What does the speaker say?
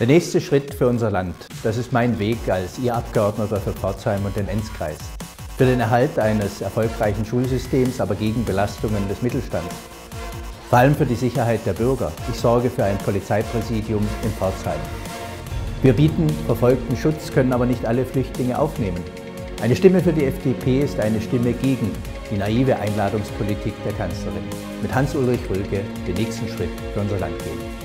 Der nächste Schritt für unser Land, das ist mein Weg als Ihr Abgeordneter für Pforzheim und den Enzkreis. Für den Erhalt eines erfolgreichen Schulsystems, aber gegen Belastungen des Mittelstands. Vor allem für die Sicherheit der Bürger. Ich sorge für ein Polizeipräsidium in Pforzheim. Wir bieten verfolgten Schutz, können aber nicht alle Flüchtlinge aufnehmen. Eine Stimme für die FDP ist eine Stimme gegen die naive Einladungspolitik der Kanzlerin. Mit Hans-Ulrich Rülke den nächsten Schritt für unser Land gehen.